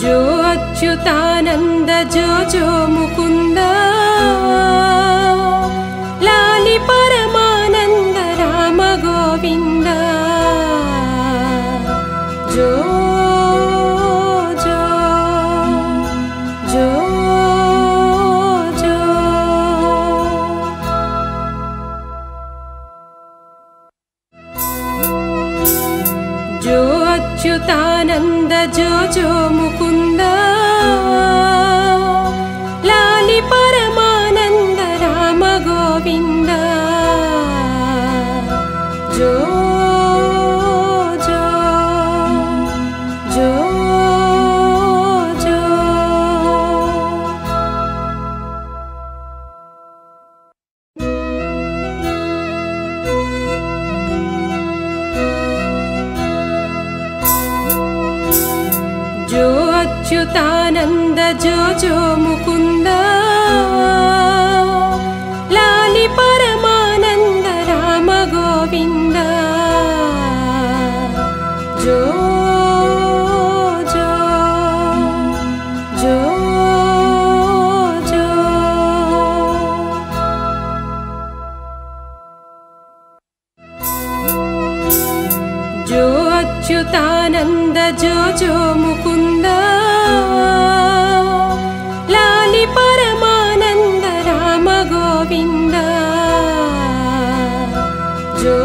जो अच्युतानन्द जो जो मुकुन्द जो अच्युतानन्द जो जो मुकुन्द जो अच्युतानन्द जो जो मुकुन्द जो अच्युतानन्द जो जो मुकुन्द लालि परमानन्द राम गोविन्द जो